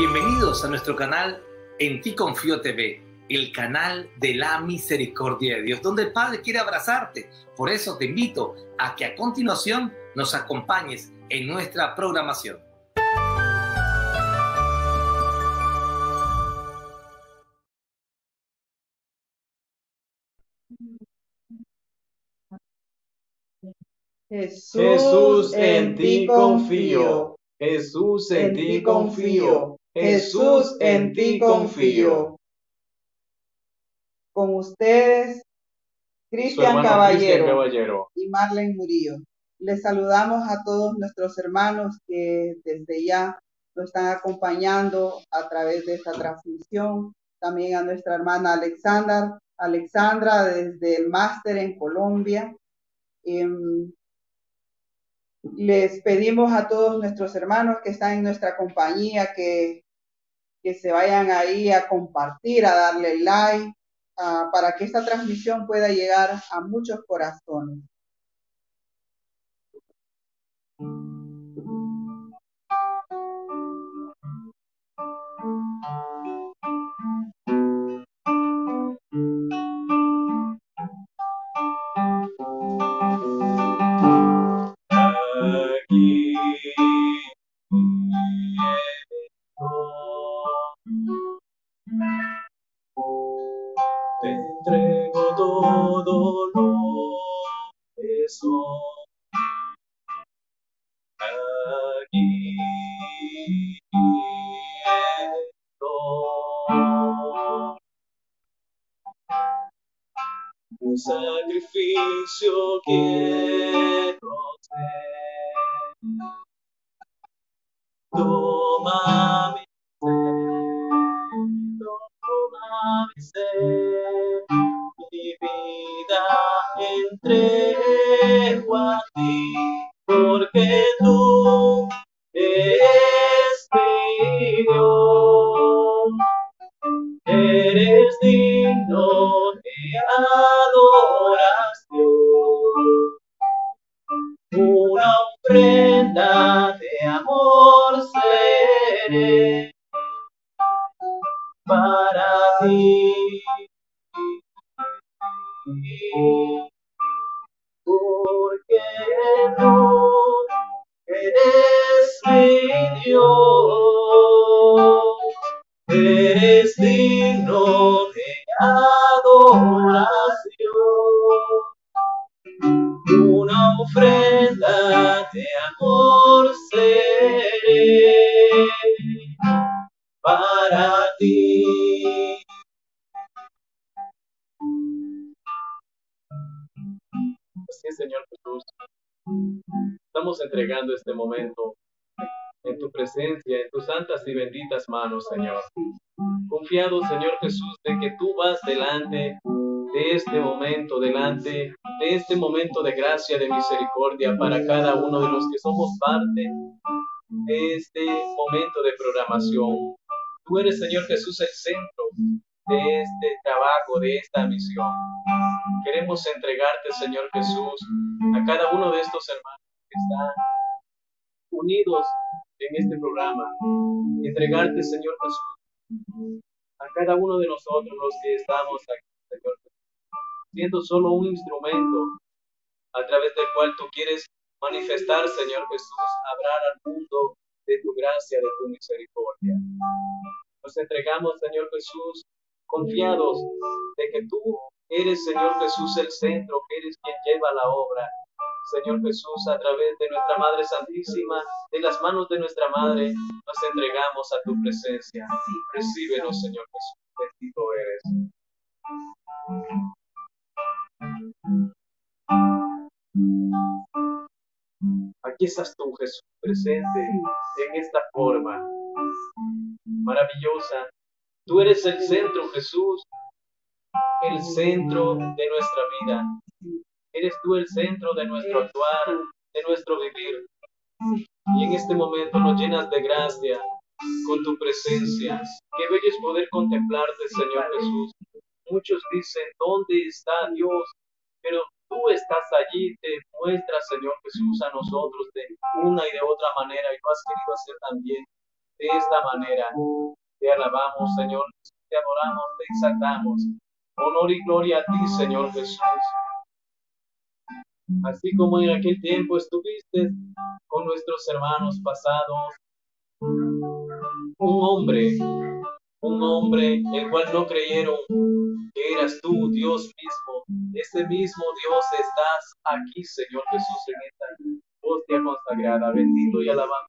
Bienvenidos a nuestro canal En Ti Confío TV, el canal de la misericordia de Dios, donde el Padre quiere abrazarte. Por eso te invito a que a continuación nos acompañes en nuestra programación. Jesús, en ti confío. Jesús, en, ti confío. Jesús, en ti confío. Con ustedes, Cristian Caballero, y Marlene Murillo. Les saludamos a todos nuestros hermanos que desde ya nos están acompañando a través de esta transmisión. También a nuestra hermana Alexandra, Alexandra desde el máster en Colombia. Em, les pedimos a todos nuestros hermanos que están en nuestra compañía que, se vayan ahí a compartir, a darle like, para que esta transmisión pueda llegar a muchos corazones. 天。Manos, Señor. Confiado, Señor Jesús, de que tú vas delante de este momento, delante de este momento de gracia, de misericordia para cada uno de los que somos parte de este momento de programación. Tú eres, Señor Jesús, el centro de este trabajo, de esta misión. Queremos entregarte, Señor Jesús, a cada uno de estos hermanos que están unidos en este programa. Entregarte, Señor Jesús, a cada uno de nosotros los que estamos aquí, Señor siendo solo un instrumento a través del cual tú quieres manifestar, Señor Jesús, hablar al mundo de tu gracia, de tu misericordia. Nos entregamos, Señor Jesús, confiados de que tú eres, Señor Jesús, el centro, que eres quien lleva la obra. Señor Jesús, a través de nuestra Madre Santísima, de las manos de nuestra Madre, nos entregamos a tu presencia. Recíbenos, Señor Jesús, bendito eres. Aquí estás tú, Jesús, presente en esta forma maravillosa. Tú eres el centro, Jesús, el centro de nuestra vida. Eres tú el centro de nuestro actuar, de nuestro vivir. Y en este momento nos llenas de gracia con tu presencia. Qué bello es poder contemplarte, Señor Jesús. Muchos dicen, ¿dónde está Dios? Pero tú estás allí, te muestras, Señor Jesús, a nosotros de una y de otra manera y lo has querido hacer también de esta manera. Te alabamos, Señor, te adoramos, te exaltamos. Honor y gloria a ti, Señor Jesús. Así como en aquel tiempo estuviste con nuestros hermanos pasados, un hombre, un hombre el cual no creyeron que eras tú, Dios mismo. Ese mismo Dios estás aquí, Señor Jesús, en esta hostia consagrada. Bendito y alabado.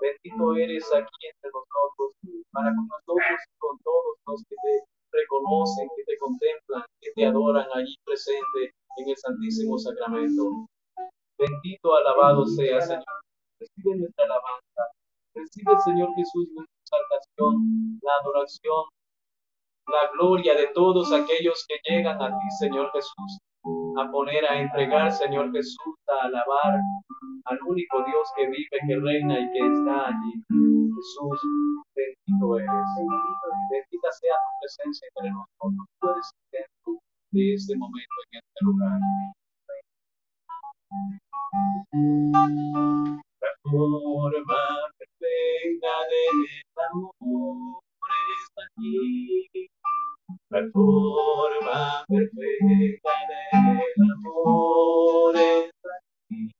Bendito eres aquí entre nosotros, para con nosotros y con todos los que te reconocen, que te contemplan, que te adoran allí presente en el Santísimo Sacramento. Bendito, alabado sea, Señor. Recibe nuestra alabanza. Recibe, Señor Jesús, nuestra exaltación, la adoración, la gloria de todos aquellos que llegan a ti, Señor Jesús, a poner, a entregar, Señor Jesús, a alabar al único Dios que vive, que reina y que está allí. Jesús, bendito eres. Bendita sea tu presencia entre nosotros. Tú eres el este momento en este lugar. La forma perfecta del amor está aquí. La forma perfecta del amor está aquí.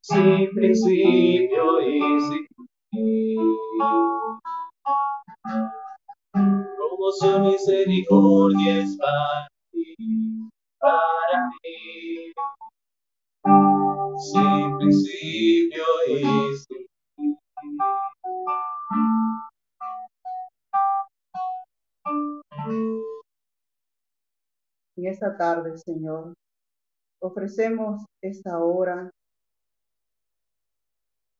Sin principio y sin fin. Como su misericordia es para ti, para ti. Sin principio y sin fin. En esta tarde, Señor, ofrecemos esta hora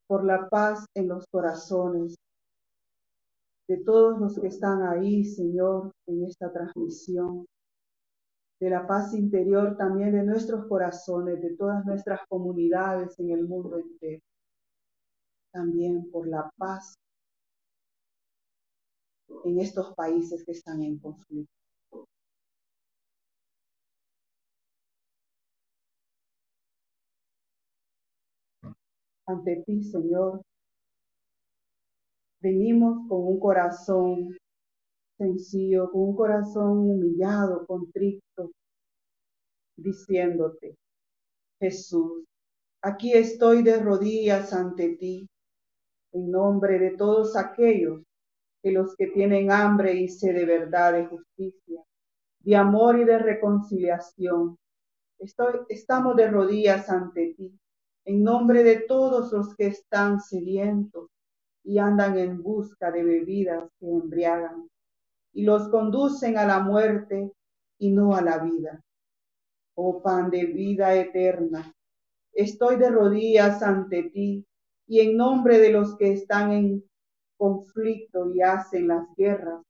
por la paz en los corazones de todos los que están ahí, Señor, en esta transmisión, de la paz interior también de nuestros corazones, de todas nuestras comunidades en el mundo entero, también por la paz en estos países que están en conflicto. Ante ti, Señor, venimos con un corazón sencillo, con un corazón humillado, contrito, diciéndote, Jesús, aquí estoy de rodillas ante ti, en nombre de todos aquellos que los que tienen hambre y sed de verdad, de justicia, de amor y de reconciliación. Estoy, estamos de rodillas ante ti, en nombre de todos los que están sedientos y andan en busca de bebidas que embriagan y los conducen a la muerte y no a la vida. Oh pan de vida eterna, estoy de rodillas ante ti y en nombre de los que están en conflicto y hacen las guerras,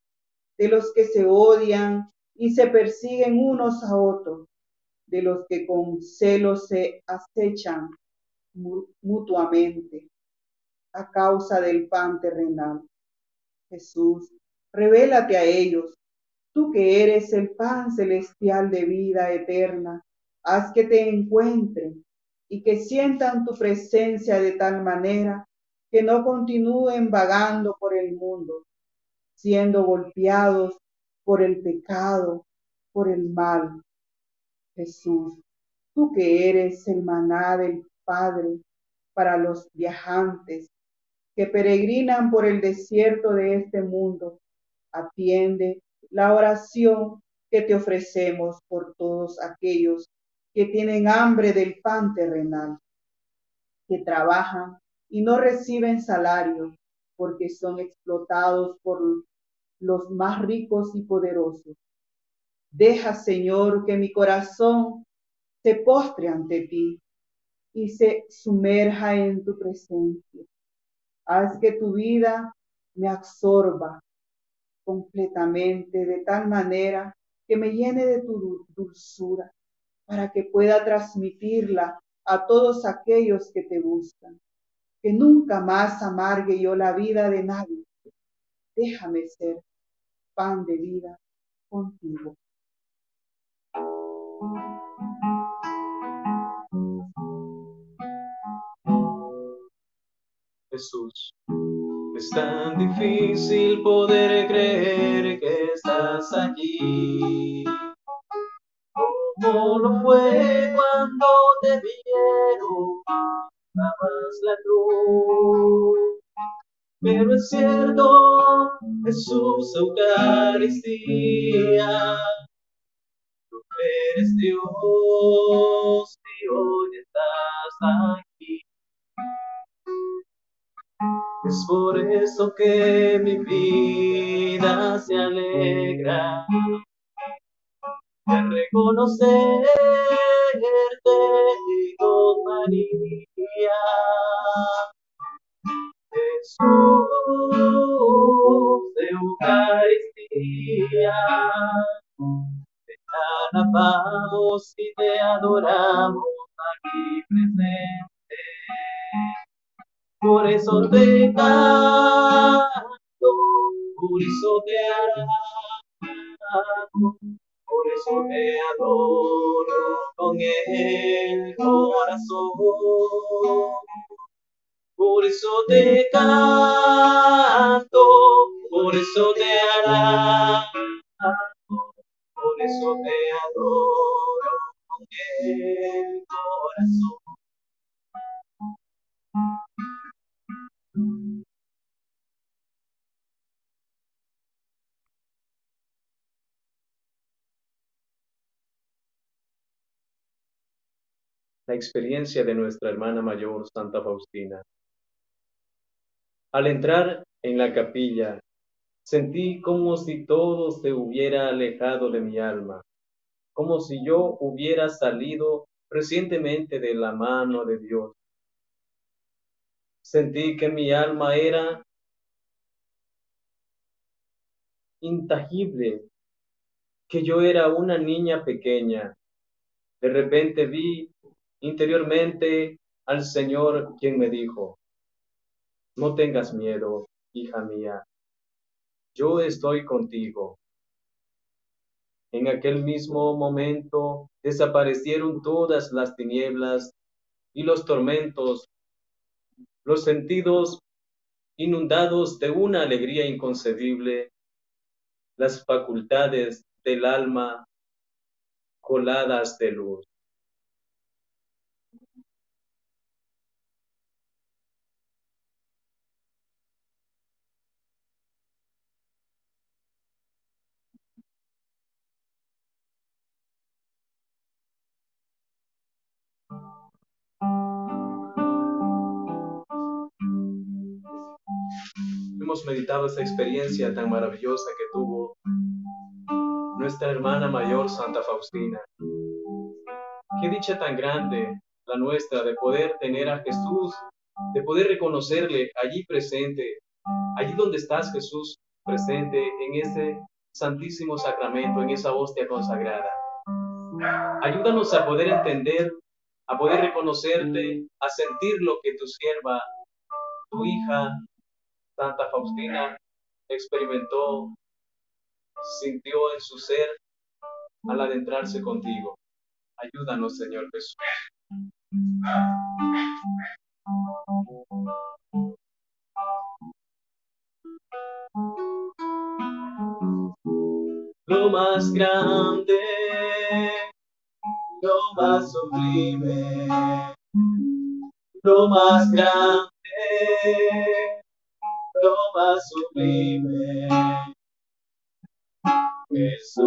de los que se odian y se persiguen unos a otros, de los que con celo se acechan mutuamente a causa del pan terrenal. Jesús, revélate a ellos, tú que eres el pan celestial de vida eterna, haz que te encuentren y que sientan tu presencia de tal manera que no continúen vagando por el mundo, siendo golpeados por el pecado, por el mal. Jesús, tú que eres el maná del Padre para los viajantes que peregrinan por el desierto de este mundo, atiende la oración que te ofrecemos por todos aquellos que tienen hambre del pan terrenal, que trabajan y no reciben salario porque son explotados por los más ricos y poderosos. Deja, Señor, que mi corazón se postre ante ti y se sumerja en tu presencia. Haz que tu vida me absorba completamente de tal manera que me llene de tu dulzura para que pueda transmitirla a todos aquellos que te buscan que nunca más amargue yo la vida de nadie. Déjame ser pan de vida contigo. Jesús. Es tan difícil poder creer que estás allí. Como lo fue cuando te vieron, más la cruz. Pero es cierto, Jesús Eucaristía, tú eres Dios y hoy estás aquí. Es por eso que mi vida se alegra de reconocerte, Dios María. Jesús de Eucaristía, te alabamos y te adoramos aquí presente. Por eso te canto, por eso te alabo, por eso te adoro con el corazón. Por eso te canto, por eso te alabo, por eso te adoro con el corazón. La experiencia de nuestra hermana mayor, Santa Faustina. Al entrar en la capilla, sentí como si todo se hubiera alejado de mi alma, como si yo hubiera salido recientemente de la mano de Dios. Sentí que mi alma era intangible, que yo era una niña pequeña. De repente vi interiormente al Señor quien me dijo, no tengas miedo, hija mía, yo estoy contigo. En aquel mismo momento desaparecieron todas las tinieblas y los tormentos, los sentidos inundados de una alegría inconcebible, las facultades del alma coladas de luz. Hemos meditado esta experiencia tan maravillosa que tuvo nuestra hermana mayor Santa Faustina. Qué dicha tan grande la nuestra de poder tener a Jesús, de poder reconocerle allí presente, allí donde estás Jesús presente en ese santísimo sacramento, en esa hostia consagrada. Ayúdanos a poder entender, a poder reconocerte, a sentir lo que tu sierva, tu hija, Santa Faustina experimentó, sintió en su ser al adentrarse contigo. Ayúdanos, Señor Jesús. Lo más grande, lo más sublime, lo más grande lo más sublime. Jesús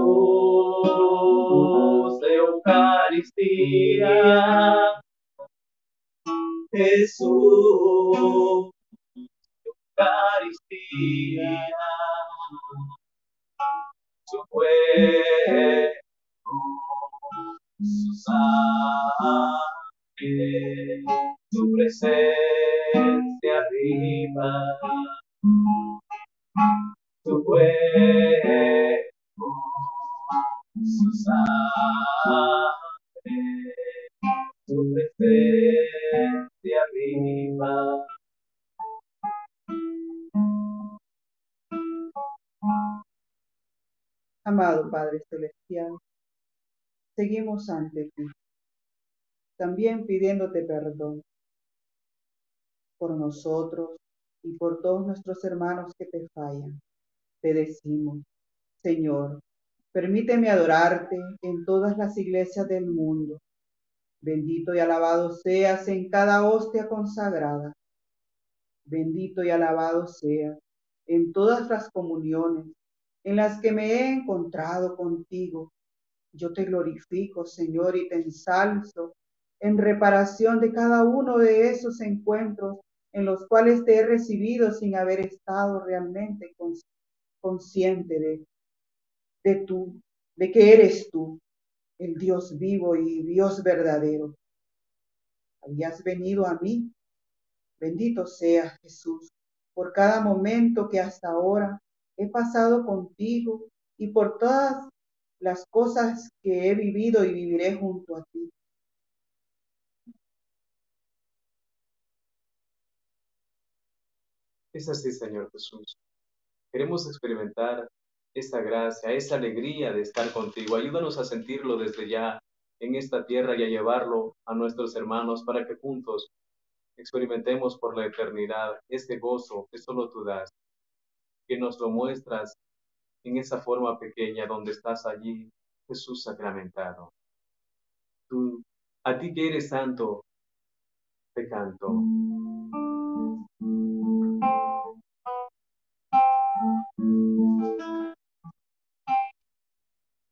de Eucaristía, Jesús de Eucaristía, su cuerpo, su sangre, su presencia arriba tu cuerpo, su sangre, tu presencia viva. Amado Padre Celestial, seguimos ante ti, también pidiéndote perdón por nosotros y por todos nuestros hermanos que te fallan. Te decimos, Señor, permíteme adorarte en todas las iglesias del mundo. Bendito y alabado seas en cada hostia consagrada. Bendito y alabado seas en todas las comuniones en las que me he encontrado contigo. Yo te glorifico, Señor, y te ensalzo en reparación de cada uno de esos encuentros en los cuales te he recibido sin haber estado realmente consciente de, de tú, de que eres tú, el Dios vivo y Dios verdadero. Habías venido a mí. Bendito sea Jesús por cada momento que hasta ahora he pasado contigo y por todas las cosas que he vivido y viviré junto a ti. Es así, Señor Jesús. Queremos experimentar esa gracia, esa alegría de estar contigo. Ayúdanos a sentirlo desde ya en esta tierra y a llevarlo a nuestros hermanos para que juntos experimentemos por la eternidad este gozo que solo tú das, que nos lo muestras en esa forma pequeña donde estás allí, Jesús sacramentado. Tú, a ti que eres santo, te canto.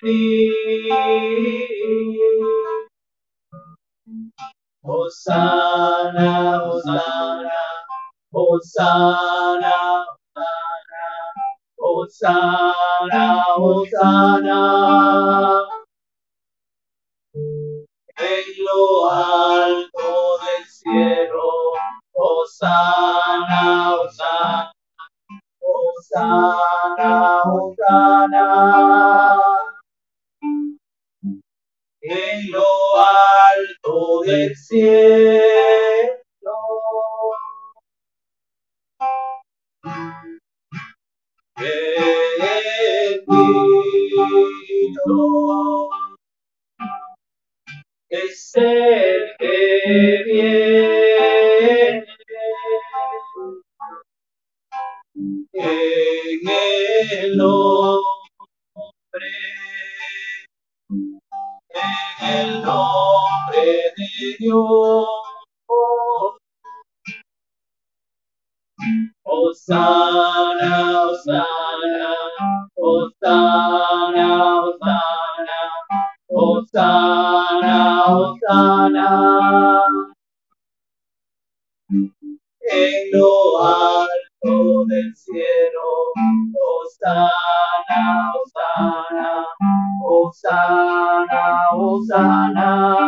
ti. Osana, Osana, Osana, Osana, Osana, Osana. En lo alto del cielo, Osana, Osana, Osana, Osana. cielo. Bendito es el que viene en el nombre de Osana, Osana, Osana, Osana, Osana, Osana. En lo alto del cielo, Osana, Osana, Osana, Osana.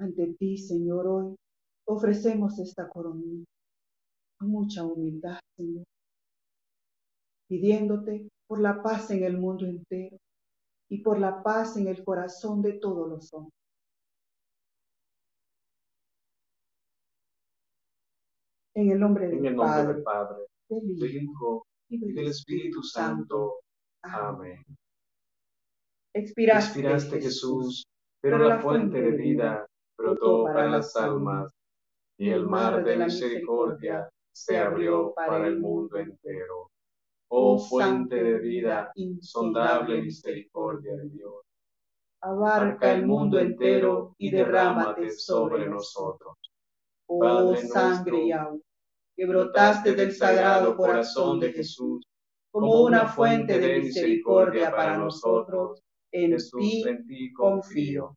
Ante ti, Señor, hoy ofrecemos esta coronilla con mucha humildad, Señor, pidiéndote por la paz en el mundo entero y por la paz en el corazón de todos los hombres. En el nombre del, Padre, del Padre, del Hijo y del Espíritu Santo. Amén. Expiraste, Jesús, pero la fuente de vida brotó para las almas, y el mar de la misericordia se abrió para el mundo entero. Oh, oh fuente de vida, insondable misericordia de Dios. Abarca el mundo entero y derrámate sobre nosotros. Oh sangre y agua, que brotaste del sagrado corazón de Jesús como una fuente de misericordia para nosotros, en ti confío.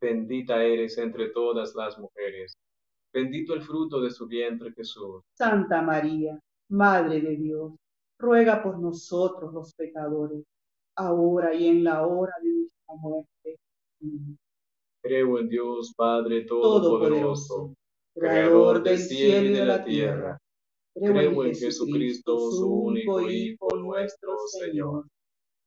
Bendita eres entre todas las mujeres. Bendito el fruto de su vientre Jesús. Santa María, Madre de Dios, ruega por nosotros los pecadores, ahora y en la hora de nuestra muerte. Creo en Dios Padre Todopoderoso, Creador del cielo y de la tierra. Creo en Jesucristo, su único Hijo, nuestro Señor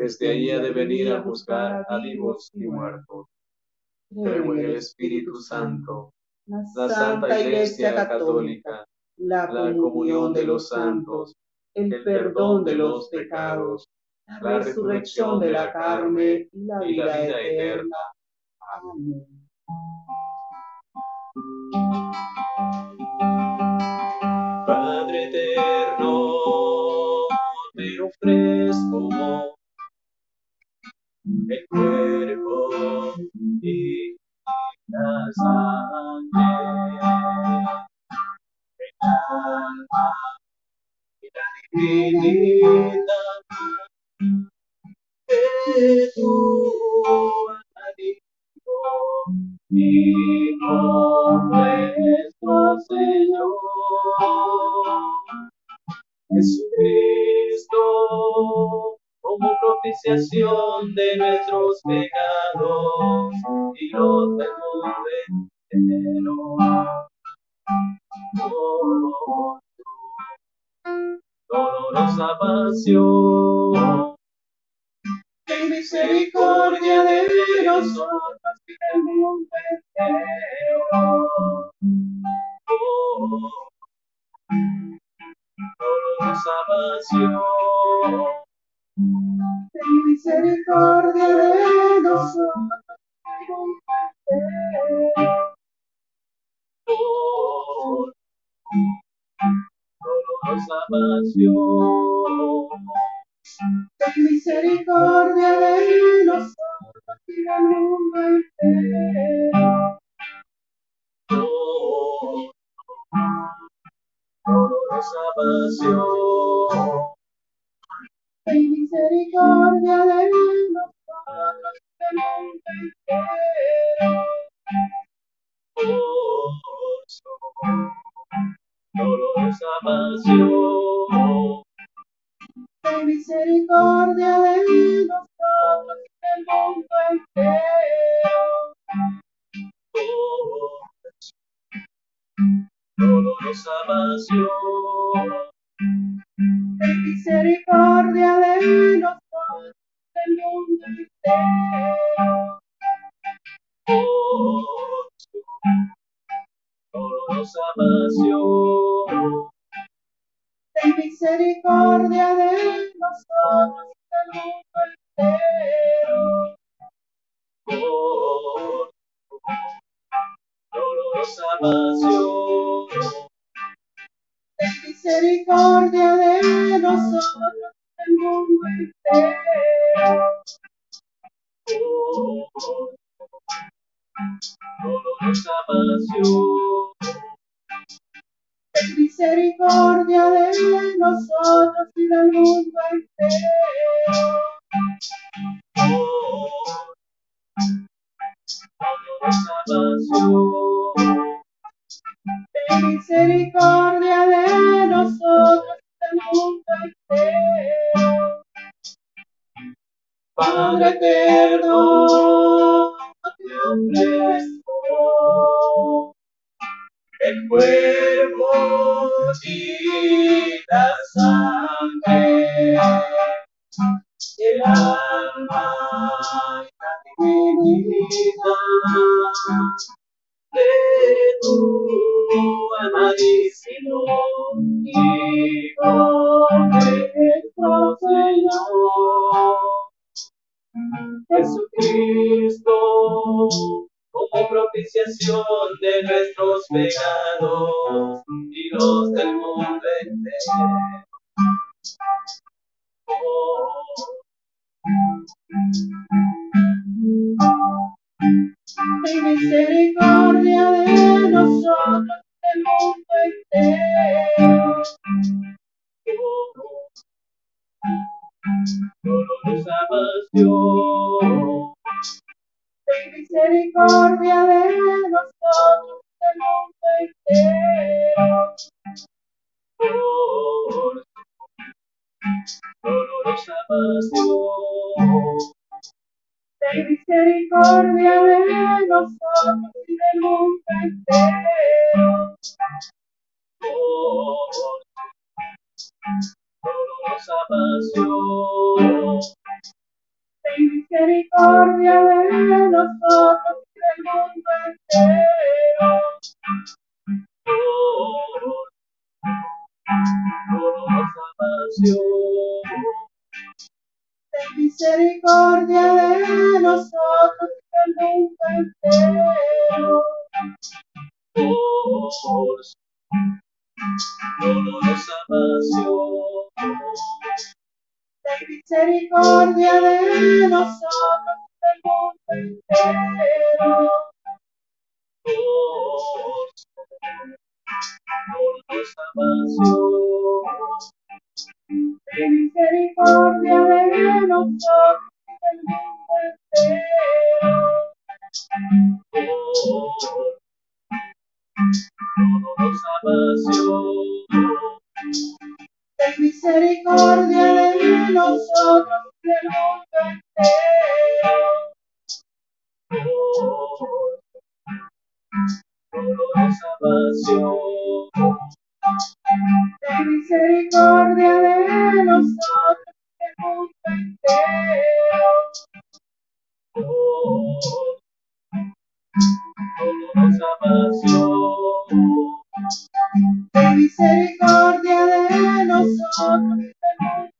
desde ahí ha de venir a buscar a vivos y muertos. Creo en el Espíritu Santo, la Santa Iglesia Católica, la comunión de los santos, el perdón de los pecados, la resurrección de la carne y la vida eterna. Amén. Padre eterno, te ofrezco el cuerpo y la sangre, el alma y la divinidad de tu amigo y con nuestro Señor Jesucristo como propiciación de nuestros pecados y los del mundo entero. Dolorosa pasión, ten misericordia de nosotros y del mundo entero. Oh, dolorosa pasión, misericordia de nosotros. Ten misericordia de nosotros misericordia de nosotros del mundo entero. Padre eterno, entero. Por dolorosa pasión. Ten misericordia de nosotros del mundo entero. pasión. Ten misericordia de nosotros del mundo entero. Dolorosa pasión. Ten misericordia de nosotros y del mundo entero. dolorosa pasión. Ten misericordia de nosotros y del mundo entero. Dolorosa pasión. Ten misericordia de nosotros del mundo.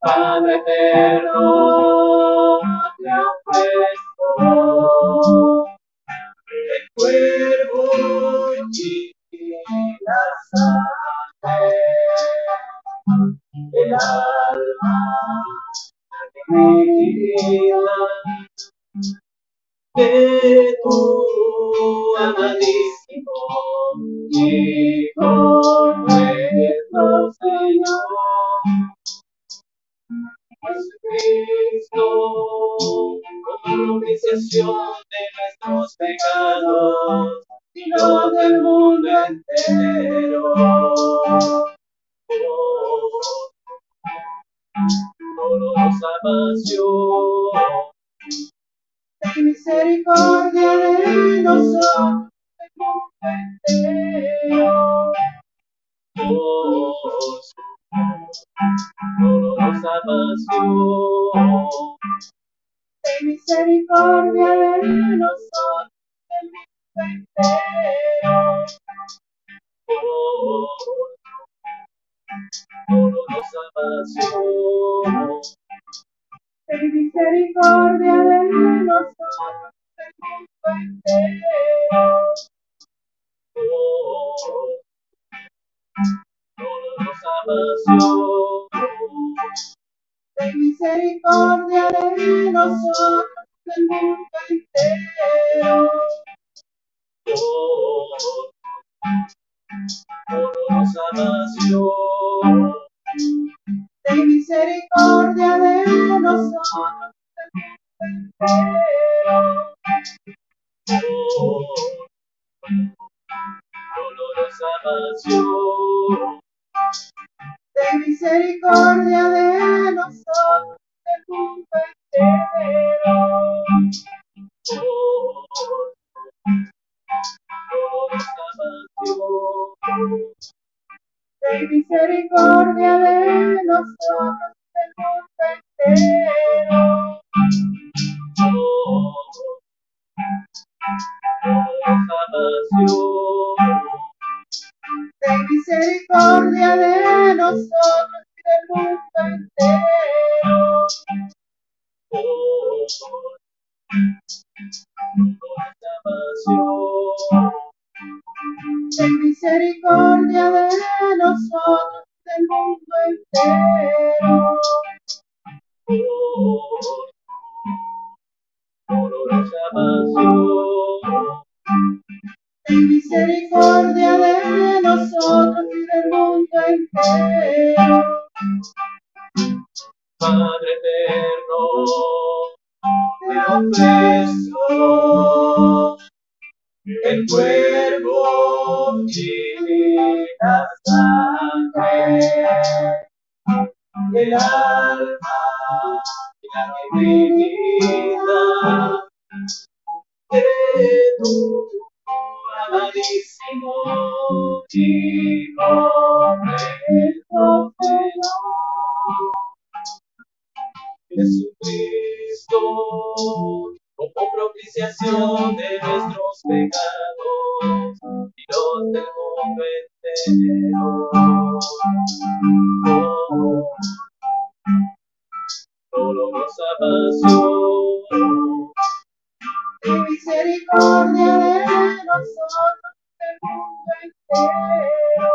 Padre eterno, te ofrezco el cuerpo y la sangre, el alma, vida, de tu amadísimo Hijo nuestro Señor. Jesucristo, como propiciación de nuestros pecados y los del mundo entero. Dolorosa pasión, Ten misericordia de nosotros dolorosa pasión. Ten misericordia de nosotros del mundo entero. Dolorosa pasión. Ten misericordia de nosotros del mundo entero. dolorosa salvación. Ten misericordia de nosotros del mundo entero. Por salvación. Ten misericordia de nosotros del mundo entero. Dolorosa pasión. Ten misericordia de nosotros del mundo entero. Dolorosa pasión. Ten misericordia de nosotros del mundo entero. Ten misericordia de nosotros y del mundo entero. Ten misericordia de nosotros y del mundo entero. Ten misericordia de nosotros y del mundo entero. Padre eterno, te ofrezco el cuerpo y la sangre, el alma y la divinidad de tu amadísimo Hijo Señor. Jesucristo, como propiciación de nuestros pecados y los del mundo entero. Oh, dolorosa pasión, Ten misericordia de nosotros del mundo entero.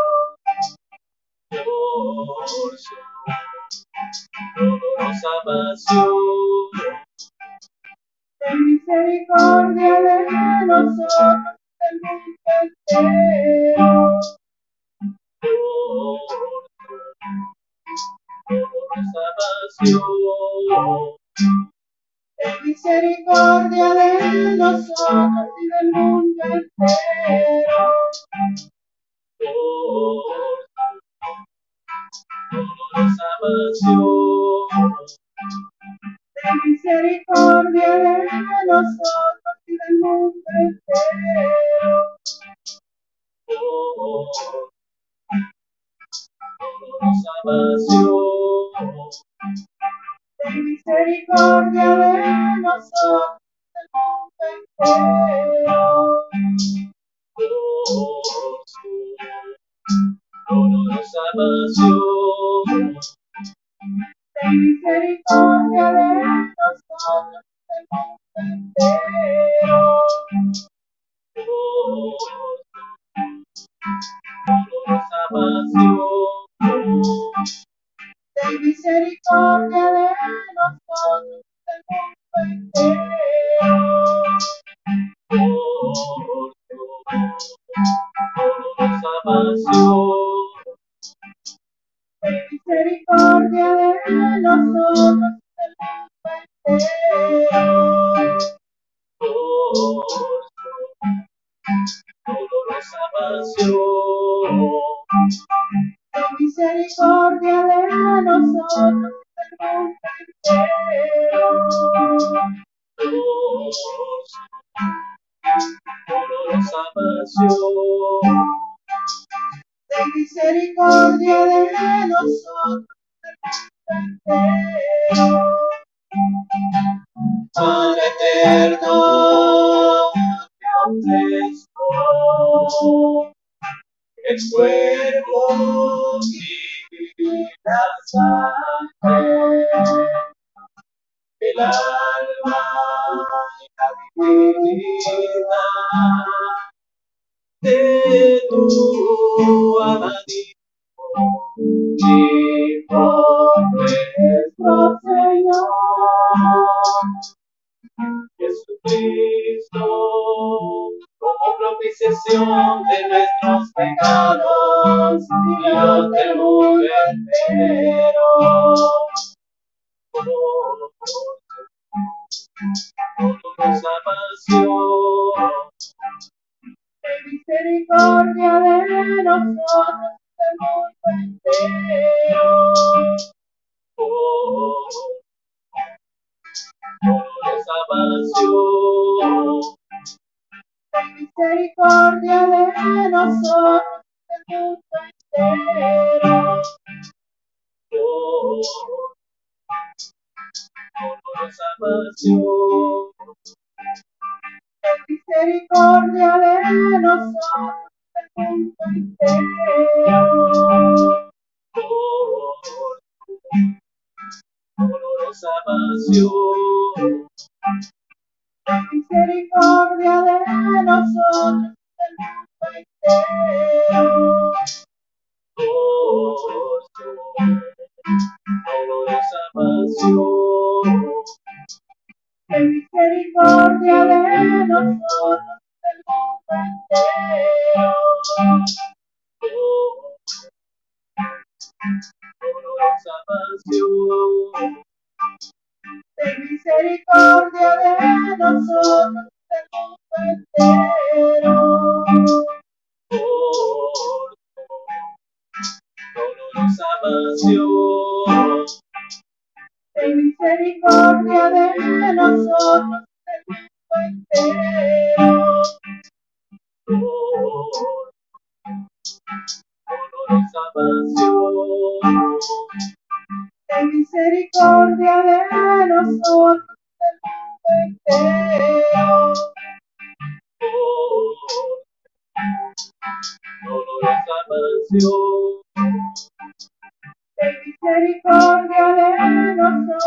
por su dolorosa pasión. Ten misericordia de nosotros y del mundo entero. dolorosa pasión. Ten misericordia de nosotros y del mundo entero. Dolorosa pasión. Ten misericordia de nosotros y del mundo entero. dolorosa pasión. Ten misericordia de nosotros y del mundo entero. Dolorosa pasión. Ten misericordia de nosotros del mundo entero. dolorosa pasión. Ten misericordia de nosotros del mundo entero. dolorosa pasión. Ten misericordia de nosotros y del mundo entero. dolorosa pasión. Ten misericordia de nosotros y del mundo entero. dolorosa pasión. Ten misericordia de nosotros. Padre eterno, te ofrezco el cuerpo y la sangre, el alma y la divinidad de tu amadísimo nuestro Señor. Jesucristo, como propiciación de nuestros pecados, Dios del mundo entero. Por, por, salvación, misericordia de nosotros del mundo entero. Por, por salvación, de misericordia de nosotros del mundo entero. Por, por salvación, de misericordia de nosotros del mundo entero. Dolorosa pasión, de misericordia de nosotros del mundo entero. Dolorosa pasión, de misericordia de nosotros del mundo entero. Dolorosa pasión, de misericordia de nosotros del mundo entero. Por dolorosa pasión, de misericordia de nosotros del mundo entero. Dolorosa pasión, de misericordia de nosotros del mundo entero. Dolorosa pasión,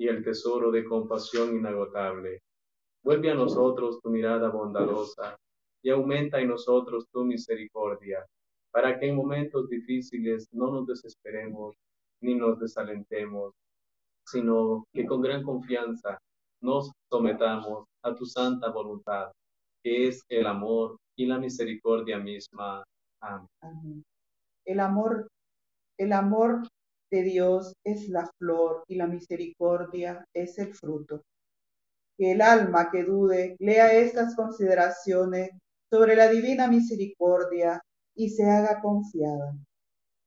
y el tesoro de compasión inagotable, vuelve a nosotros tu mirada bondadosa y aumenta en nosotros tu misericordia, para que en momentos difíciles no nos desesperemos ni nos desalentemos, sino que con gran confianza nos sometamos a tu santa voluntad, que es el amor y la misericordia misma. El amor, el amor de Dios es la flor y la misericordia es el fruto. Que el alma que dude lea estas consideraciones sobre la divina misericordia y se haga confiada.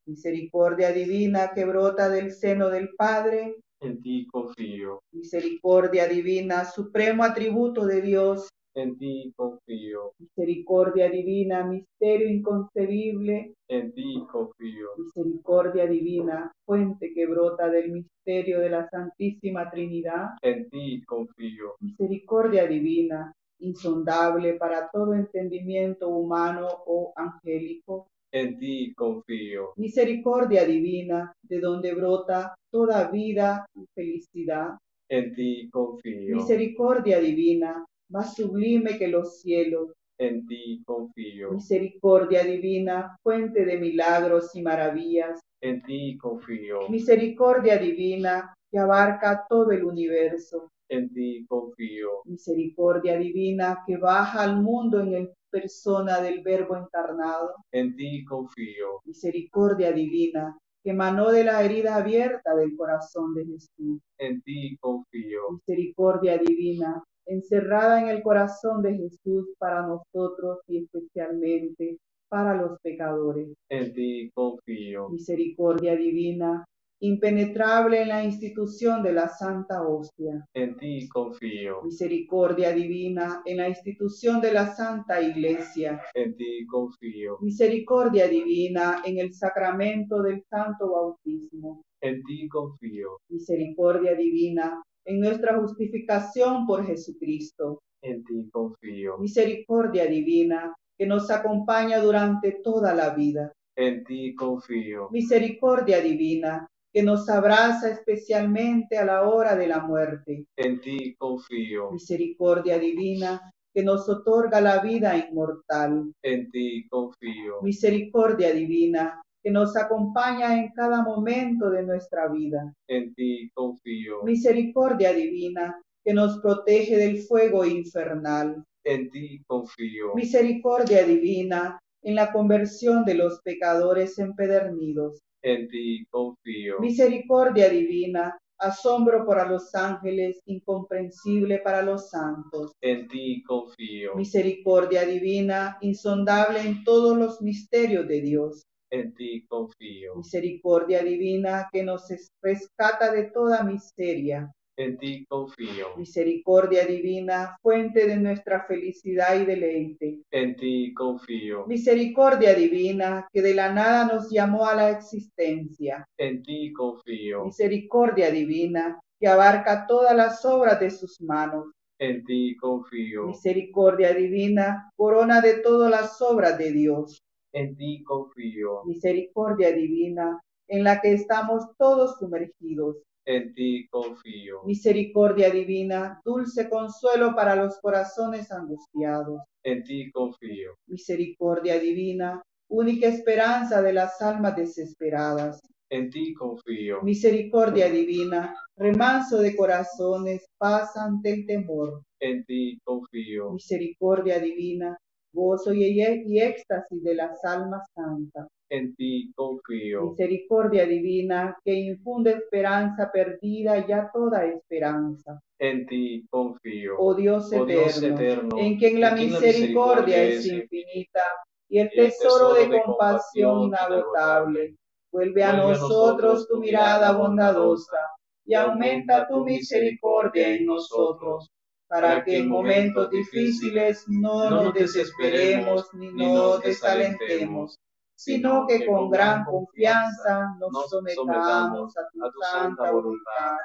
Misericordia divina que brota del seno del Padre, En ti confío, misericordia divina, supremo atributo de Dios, en ti confío, misericordia divina, misterio inconcebible, en ti confío, misericordia divina, fuente que brota del misterio de la Santísima Trinidad, en ti confío, misericordia divina, insondable para todo entendimiento humano o angélico, en ti confío, misericordia divina, de donde brota toda vida y felicidad, En ti confío. Misericordia divina, más sublime que los cielos. En ti confío. Misericordia divina, fuente de milagros y maravillas. En ti confío. Misericordia divina, que abarca todo el universo. En ti confío. Misericordia divina, que baja al mundo en el persona del Verbo encarnado. En ti confío. Misericordia divina, que emanó de la herida abierta del corazón de Jesús. En ti confío. Misericordia divina, encerrada en el corazón de Jesús para nosotros y especialmente para los pecadores. En ti confío. Misericordia divina, impenetrable en la institución de la Santa Hostia. En ti confío. Misericordia divina en la institución de la Santa Iglesia. En ti confío. Misericordia divina en el sacramento del Santo Bautismo. En ti confío. Misericordia divina en nuestra justificación por Jesucristo. En ti confío. Misericordia divina que nos acompaña durante toda la vida. En ti confío. Misericordia divina que nos abraza especialmente a la hora de la muerte. En ti confío. Misericordia divina, que nos otorga la vida inmortal. En ti confío. Misericordia divina, que nos acompaña en cada momento de nuestra vida. En ti confío. Misericordia divina, que nos protege del fuego infernal. En ti confío. Misericordia divina, en la conversión de los pecadores empedernidos en ti confío. Misericordia divina, asombro para los ángeles, incomprensible para los santos. En ti confío. Misericordia divina, insondable en todos los misterios de Dios. En ti confío. Misericordia divina que nos rescata de toda miseria. En ti confío. Misericordia divina, fuente de nuestra felicidad y deleite. En ti confío. Misericordia divina, que de la nada nos llamó a la existencia. En ti confío. Misericordia divina, que abarca todas las obras de sus manos. En ti confío. Misericordia divina, corona de todas las obras de Dios. En ti confío. Misericordia divina, en la que estamos todos sumergidos en ti confío. Misericordia divina, dulce consuelo para los corazones angustiados. En ti confío. Misericordia divina, única esperanza de las almas desesperadas. En ti confío. Misericordia divina, remanso de corazones, paz ante el temor. En ti confío. Misericordia divina, gozo y, y éxtasis de las almas santas en ti confío. Misericordia divina que infunde esperanza perdida ya toda esperanza. En ti confío. Oh Dios, oh eterno, en quien la, misericordia, es infinita y el, tesoro, de, compasión inagotable. Vuelve a nosotros tu mirada bondadosa y aumenta tu misericordia en nosotros para que en momentos difíciles no nos desesperemos ni nos desalentemos sino que con gran confianza nos sometamos a tu santa voluntad,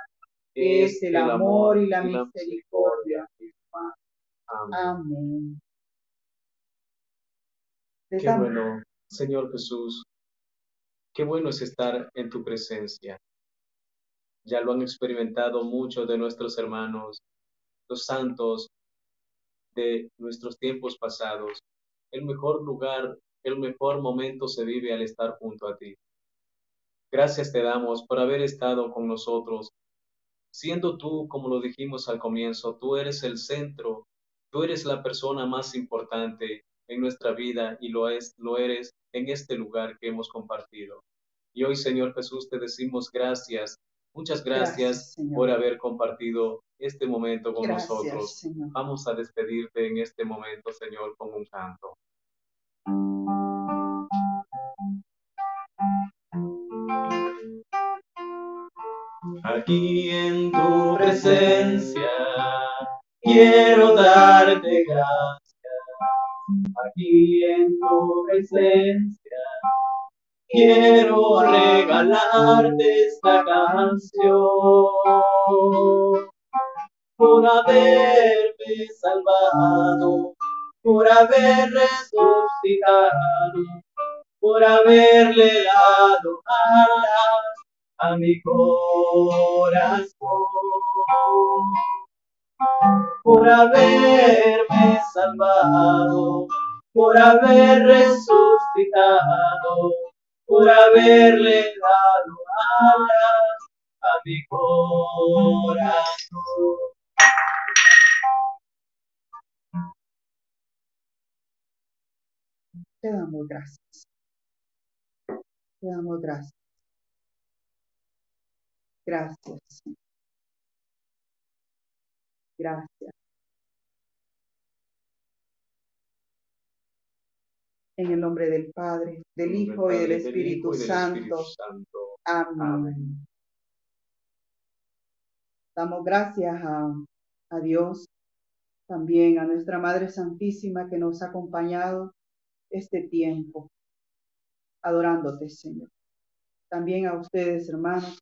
que es el amor y la misericordia. Amén. Qué bueno, Señor Jesús, qué bueno es estar en tu presencia. Ya lo han experimentado muchos de nuestros hermanos, los santos de nuestros tiempos pasados. El mejor lugar el mejor momento se vive al estar junto a ti. Gracias te damos por haber estado con nosotros, siendo tú, como lo dijimos al comienzo, tú eres el centro, tú eres la persona más importante en nuestra vida y lo, es, lo eres en este lugar que hemos compartido. Y hoy, Señor Jesús, te decimos gracias, muchas gracias, por haber compartido este momento con nosotros. Vamos a despedirte en este momento, Señor, con un canto. Aquí en tu presencia quiero darte gracias. Aquí en tu presencia quiero regalarte esta canción por haberme salvado por haber resucitado, por haberle dado alas a mi corazón. por haberme salvado, por haber resucitado, por haberle dado alas a mi corazón. Te damos gracias. Te damos gracias. Gracias. Gracias. En el nombre del Padre, del Hijo y del Espíritu Santo. Amén. Damos gracias a, a Dios, también a nuestra Madre Santísima que nos ha acompañado este tiempo, adorándote, Señor. También a ustedes, hermanos,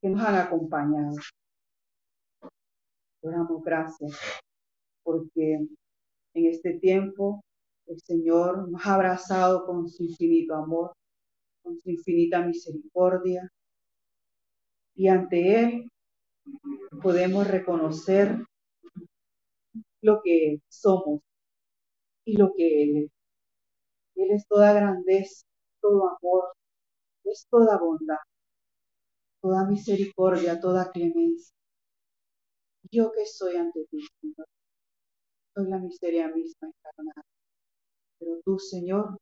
que nos han acompañado. Damos gracias porque en este tiempo el Señor nos ha abrazado con su infinito amor, con su infinita misericordia. Y ante Él podemos reconocer lo que somos y lo que Él es. Él es toda grandeza, todo amor, es toda bondad, toda misericordia, toda clemencia. Yo que soy ante ti, Señor, soy la miseria misma encarnada. Pero tú, Señor,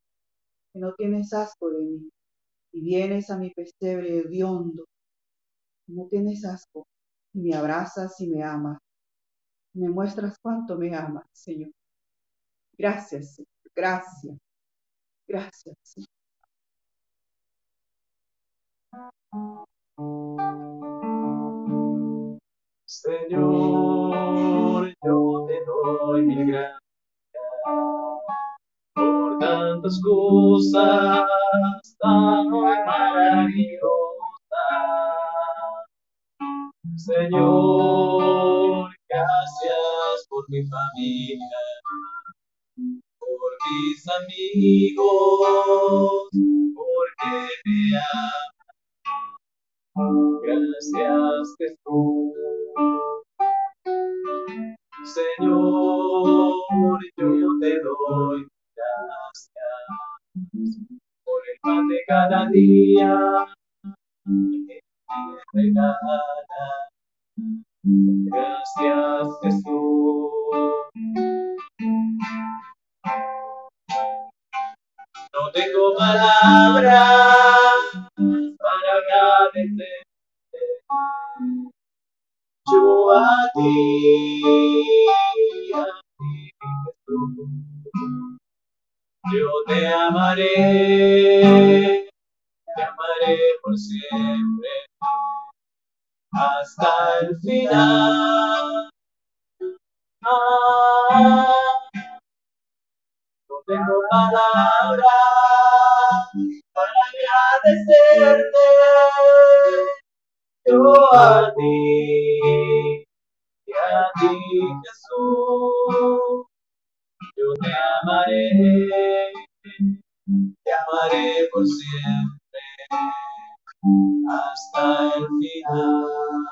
que no tienes asco de mí y vienes a mi pesebre hediondo, no tienes asco y me abrazas y me amas. Me muestras cuánto me amas, Señor. Gracias, Gracias. Gracias, Señor. yo te doy mil gracias tantas cosas tan maravillosas. Señor, gracias por mi familia por mis amigos, porque me aman. Gracias Jesús. Señor, yo te doy por el pan de cada día que me regala. Gracias Jesús. No tengo palabras para agradecerte. Yo a ti, a ti Jesús. Yo te amaré, te amaré por siempre, hasta el final. Ah, tengo palabras para agradecerte. Yo a ti y a ti Jesús, yo te amaré, te amaré por siempre hasta el final.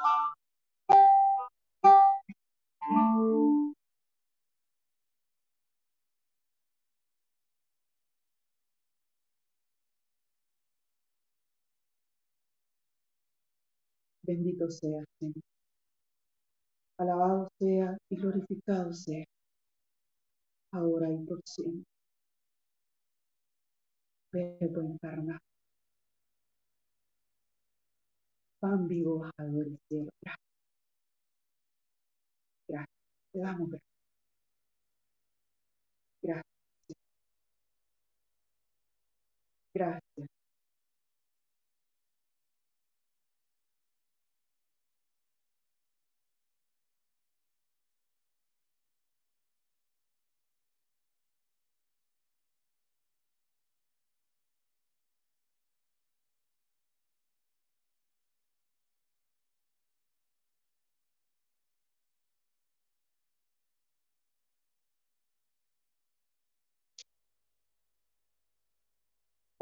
Bendito sea, Señor. Alabado sea y glorificado sea, ahora y por siempre. Verbo encarnado. Pan vivo bajado del cielo. Gracias. Gracias. Gracias.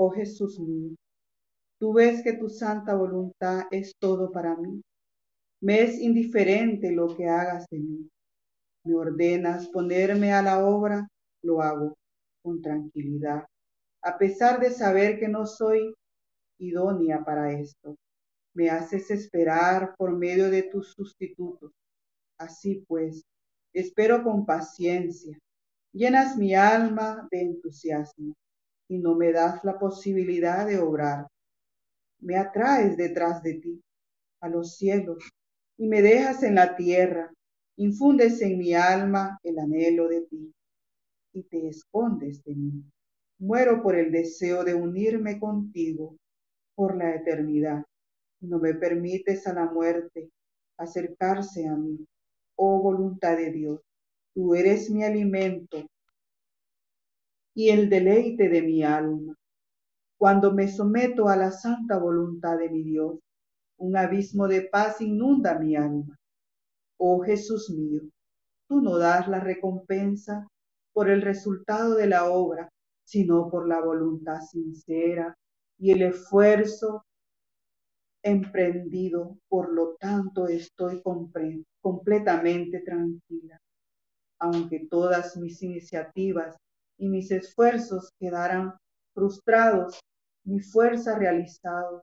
Oh Jesús mío, Tú ves que tu santa voluntad es todo para mí. Me es indiferente lo que hagas de mí. Me ordenas ponerme a la obra, lo hago con tranquilidad, a pesar de saber que no soy idónea para esto. Me haces esperar por medio de tus sustitutos. Así pues, espero con paciencia. Llenas mi alma de entusiasmo y no me das la posibilidad de obrar me atraes detrás de ti a los cielos y me dejas en la tierra, infundes en mi alma el anhelo de ti y te escondes de mí. Muero por el deseo de unirme contigo por la eternidad. No me permites a la muerte acercarse a mí, oh voluntad de Dios. Tú eres mi alimento y el deleite de mi alma. Cuando me someto a la santa voluntad de mi Dios, un abismo de paz inunda mi alma. Oh Jesús mío, tú no das la recompensa por el resultado de la obra, sino por la voluntad sincera y el esfuerzo emprendido. Por lo tanto, estoy completamente tranquila. Aunque todas mis iniciativas y mis esfuerzos quedaran frustrados mi fuerza realizado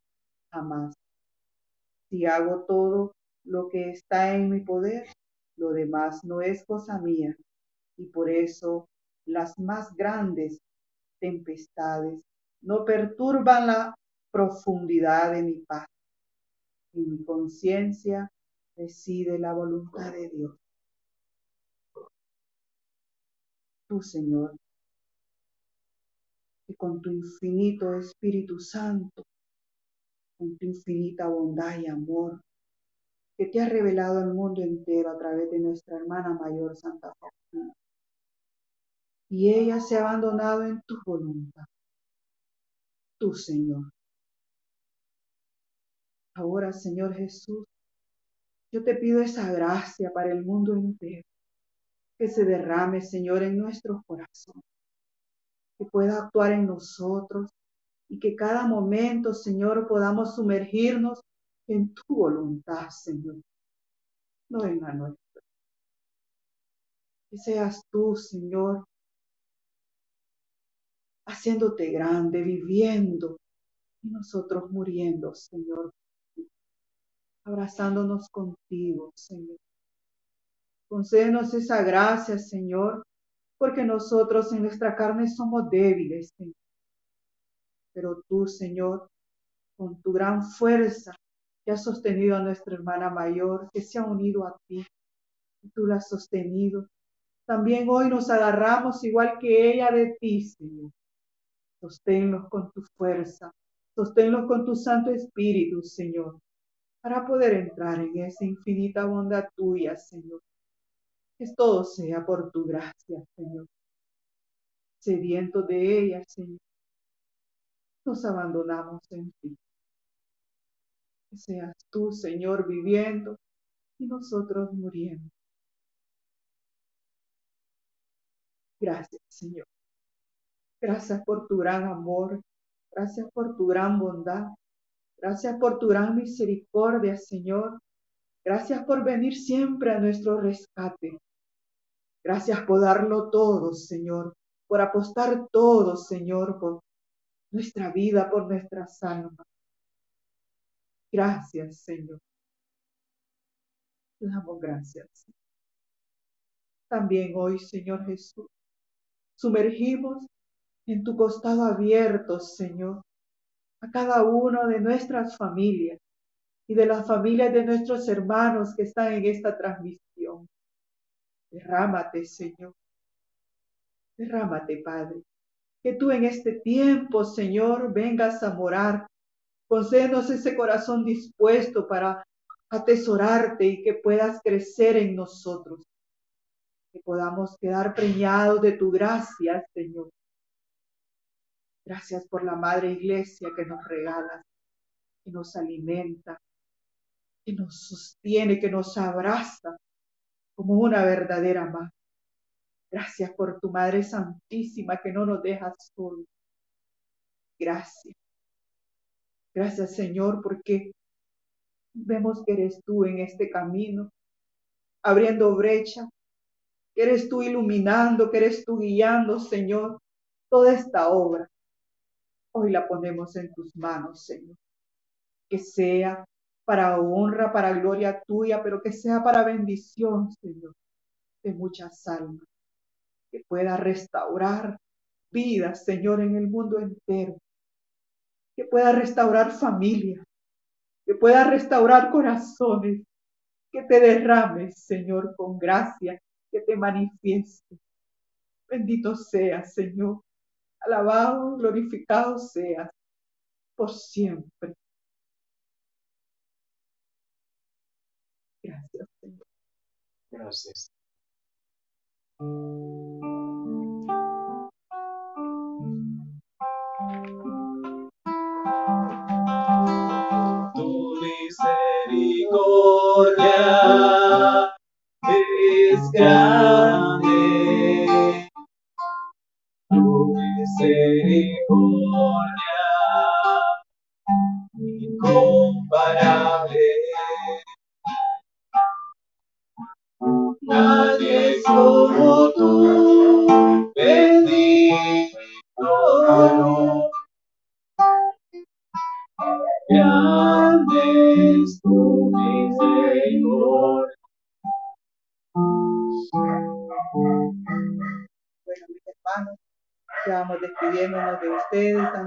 jamás. Si hago todo lo que está en mi poder, lo demás no es cosa mía, y por eso las más grandes tempestades no perturban la profundidad de mi paz. En mi conciencia reside la voluntad de Dios. Tú, Señor, y con tu infinito Espíritu Santo, con tu infinita bondad y amor, que te ha revelado al mundo entero a través de nuestra hermana mayor Santa Faustina. Y ella se ha abandonado en tu voluntad, tu Señor. Ahora, Señor Jesús, yo te pido esa gracia para el mundo entero, que se derrame, Señor, en nuestros corazones que pueda actuar en nosotros y que cada momento, Señor, podamos sumergirnos en tu voluntad, Señor, no en la nuestra. Que seas tú, Señor, haciéndote grande, viviendo y nosotros muriendo, Señor, abrazándonos contigo, Señor. Concédenos esa gracia, Señor, porque nosotros en nuestra carne somos débiles, Señor. Pero tú, Señor, con tu gran fuerza, que has sostenido a nuestra hermana mayor, que se ha unido a ti, y tú la has sostenido. También hoy nos agarramos igual que ella de ti, Señor. Sosténlos con tu fuerza, sosténlos con tu Santo Espíritu, Señor, para poder entrar en esa infinita bondad tuya, Señor que todo sea por tu gracia, Señor. Sediento de ella, Señor. Nos abandonamos en ti. Que seas tú, Señor, viviendo y nosotros muriendo. Gracias, Señor. Gracias por tu gran amor. Gracias por tu gran bondad. Gracias por tu gran misericordia, Señor. Gracias por venir siempre a nuestro rescate. Gracias por darlo todo, Señor, por apostar todo, Señor, por nuestra vida, por nuestras almas. Gracias, Señor. Te damos gracias. También hoy, Señor Jesús, sumergimos en tu costado abierto, Señor, a cada uno de nuestras familias y de las familias de nuestros hermanos que están en esta transmisión. Derrámate, Señor. Derrámate, Padre. Que tú en este tiempo, Señor, vengas a morar. Concédenos ese corazón dispuesto para atesorarte y que puedas crecer en nosotros. Que podamos quedar preñados de tu gracia, Señor. Gracias por la Madre Iglesia que nos regala, que nos alimenta, que nos sostiene, que nos abraza, como una verdadera madre. Gracias por tu Madre Santísima que no nos dejas solos. Gracias. Gracias, Señor, porque vemos que eres tú en este camino, abriendo brecha, que eres tú iluminando, que eres tú guiando, Señor, toda esta obra. Hoy la ponemos en tus manos, Señor. Que sea para honra, para gloria tuya, pero que sea para bendición, Señor, de muchas almas. Que pueda restaurar vidas, Señor, en el mundo entero. Que pueda restaurar familias, que pueda restaurar corazones, que te derrames, Señor, con gracia, que te manifieste. Bendito seas, Señor. Alabado, glorificado seas por siempre. Gracias, Señor. Gracias. misericordia es grande. Tu misericordia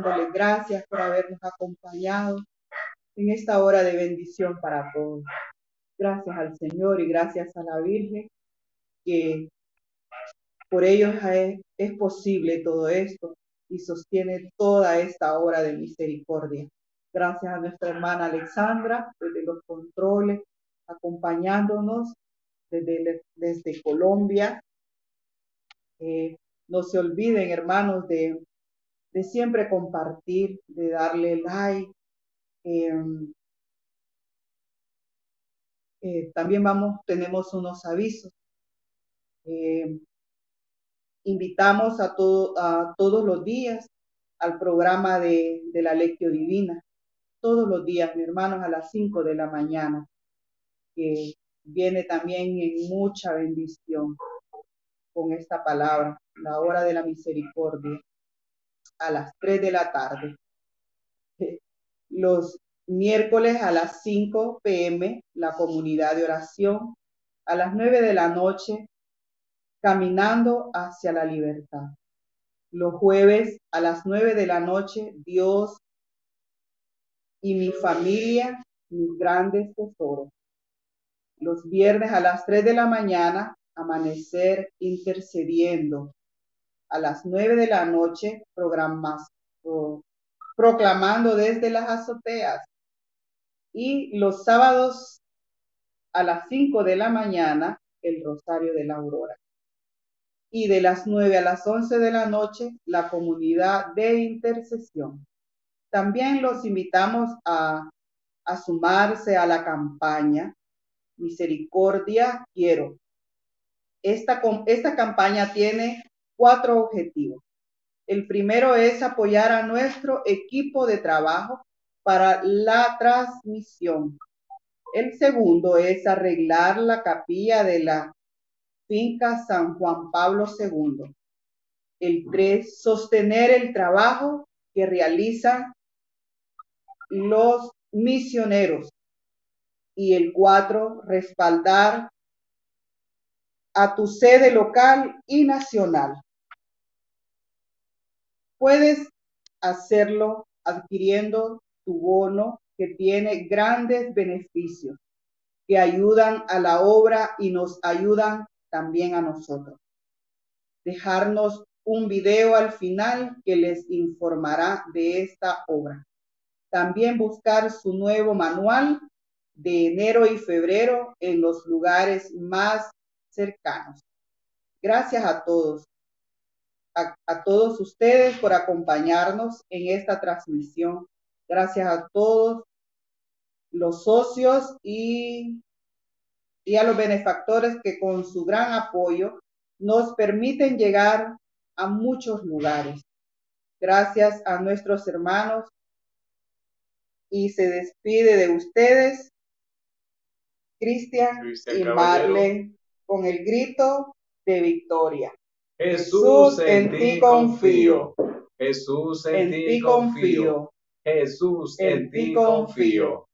dándoles gracias por habernos acompañado en esta hora de bendición para todos. Gracias al Señor y gracias a la Virgen, que por ellos es posible todo esto y sostiene toda esta obra de misericordia. Gracias a nuestra hermana Alexandra desde los controles, acompañándonos desde, desde Colombia. Eh, no se olviden, hermanos, de, de, siempre compartir, de darle like. Em, eh, también vamos, tenemos unos avisos. Em, invitamos a, todo, a todos los días al programa de, de la Lectio Divina todos los días, mi hermanos, a las 5 de la mañana, que viene también en mucha bendición con esta palabra, la hora de la misericordia, a las 3 de la tarde. Los miércoles a las 5 pm, la comunidad de oración, a las 9 de la noche, caminando hacia la libertad. Los jueves a las 9 de la noche, Dios y mi familia mis grandes tesoros. Los viernes a las 3 de la mañana, amanecer intercediendo. A las 9 de la noche, programas, proclamando desde las azoteas. Y los sábados a las 5 de la mañana, el Rosario de la Aurora. Y de las 9 a las 11 de la noche, la comunidad de intercesión. También los invitamos a, sumarse a la campaña Misericordia Quiero. Esta, esta campaña tiene cuatro objetivos. El primero es apoyar a nuestro equipo de trabajo para la transmisión. El segundo es arreglar la capilla de la finca San Juan Pablo II. El tres, sostener el trabajo que realizan los misioneros. Y el cuatro, respaldar a tu sede local y nacional. Puedes hacerlo adquiriendo tu bono que tiene grandes beneficios que ayudan a la obra y nos ayudan también a nosotros. Dejarnos un video al final que les informará de esta obra. También buscar su nuevo manual de enero y febrero en los lugares más cercanos. Gracias a todos, a, todos ustedes por acompañarnos en esta transmisión. Gracias a todos los socios y, y a los benefactores que con su gran apoyo nos permiten llegar a muchos lugares. Gracias a nuestros hermanos y se despide de ustedes Cristian y Marlene con el grito de victoria. Jesús, en, ti confío. Jesús, en, ti confío. Jesús, en, ti confío.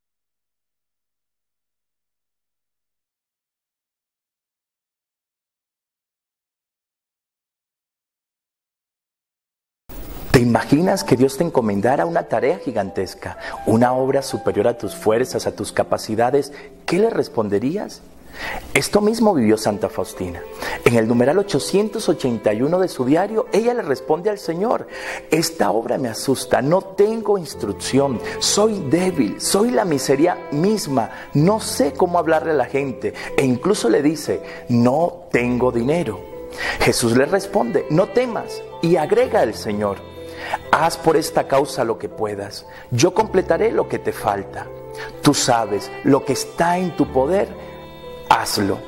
¿Te imaginas que Dios te encomendara una tarea gigantesca, una obra superior a tus fuerzas, a tus capacidades? ¿Qué le responderías? Esto mismo vivió Santa Faustina. En el numeral 881 de su diario, ella le responde al Señor, esta obra me asusta, no tengo instrucción, soy débil, soy la miseria misma, no sé cómo hablarle a la gente e incluso le dice, no tengo dinero. Jesús le responde, no temas y agrega el Señor, Haz por esta causa lo que puedas. Yo completaré lo que te falta. Tú sabes lo que está en tu poder, hazlo.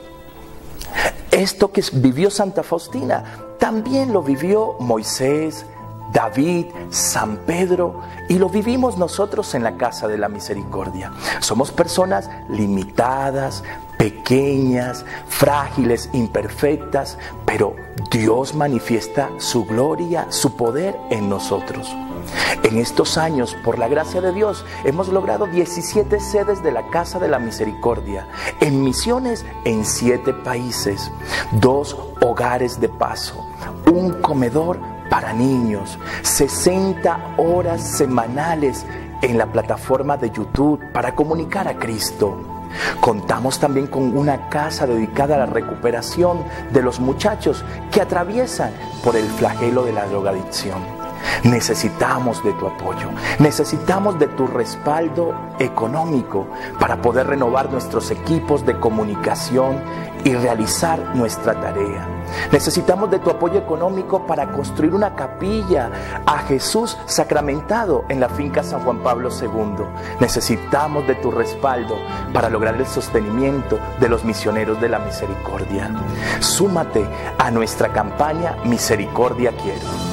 Esto que vivió Santa Faustina, también lo vivió Moisés, David, San Pedro, y lo vivimos nosotros en la casa de la misericordia. Somos personas limitadas, pequeñas, frágiles, imperfectas, pero Dios manifiesta su gloria, su poder en nosotros. En estos años, por la gracia de Dios, hemos logrado 17 sedes de la Casa de la Misericordia, en misiones en 7 países, dos hogares de paso, un comedor para niños, 60 horas semanales en la plataforma de YouTube para comunicar a Cristo Contamos también con una casa dedicada a la recuperación de los muchachos que atraviesan por el flagelo de la drogadicción. Necesitamos de tu apoyo, necesitamos de tu respaldo económico para poder renovar nuestros equipos de comunicación y realizar nuestra tarea. Necesitamos de tu apoyo económico para construir una capilla a Jesús sacramentado en la finca San Juan Pablo II. Necesitamos de tu respaldo para lograr el sostenimiento de los misioneros de la misericordia. Súmate a nuestra campaña Misericordia Quiero.